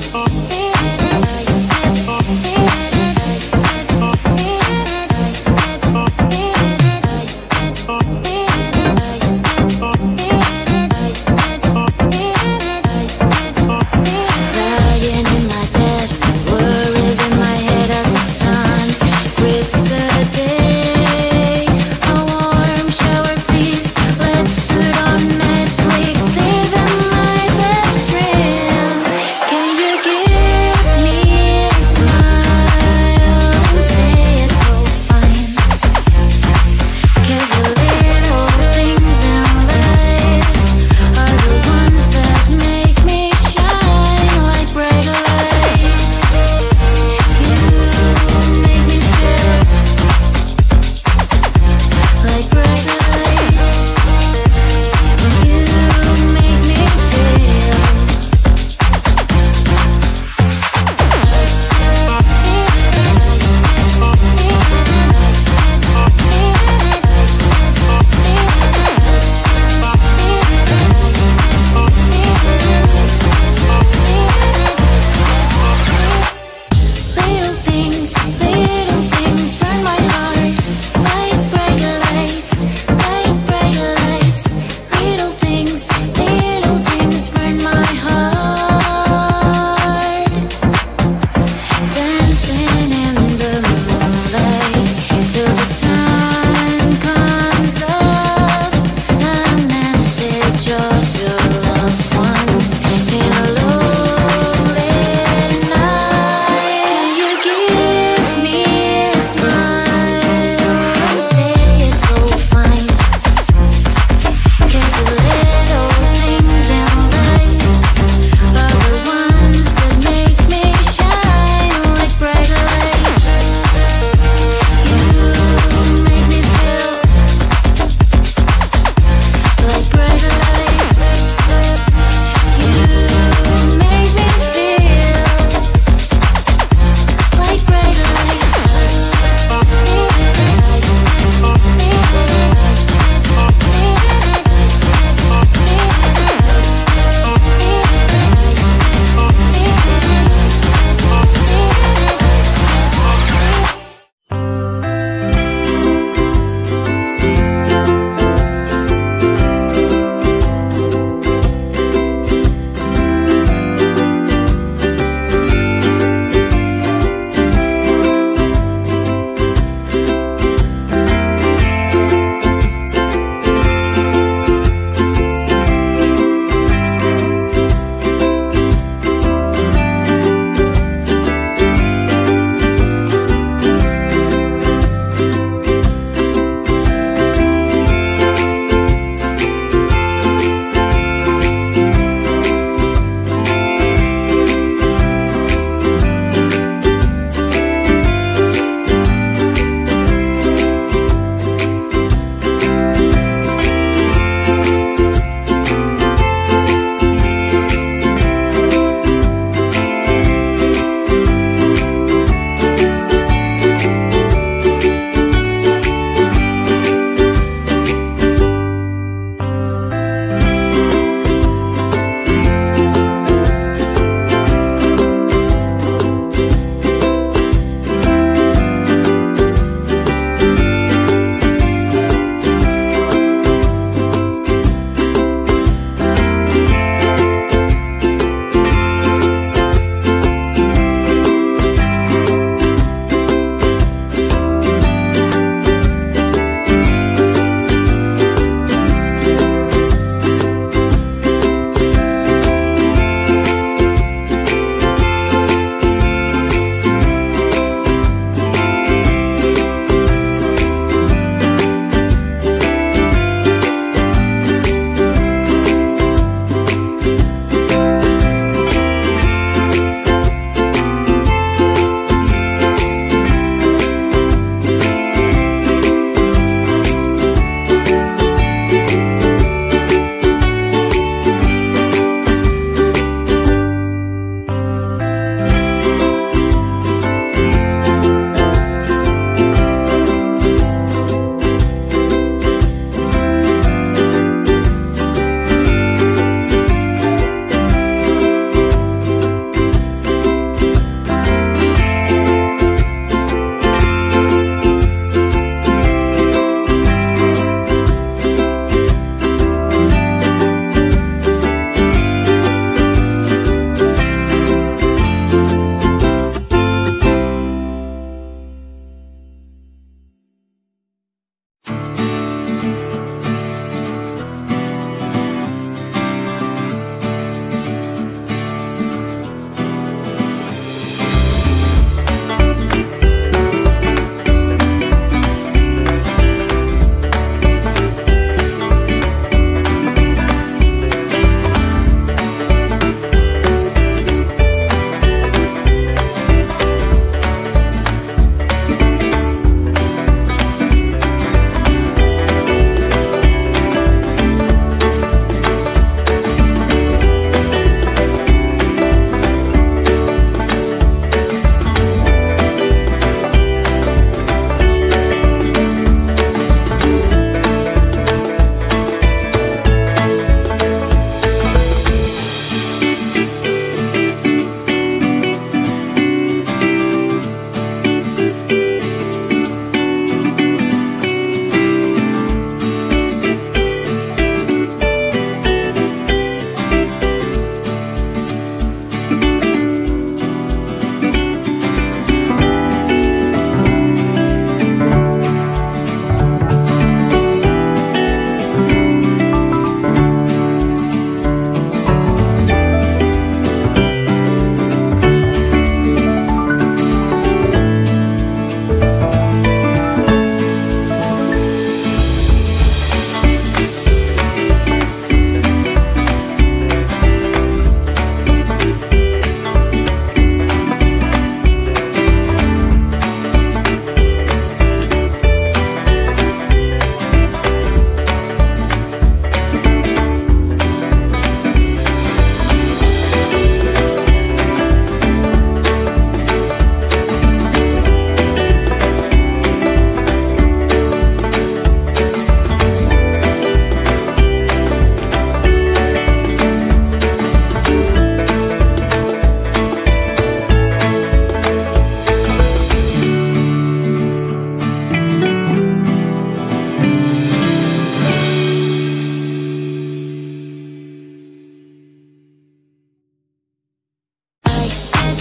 Can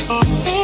Yeah.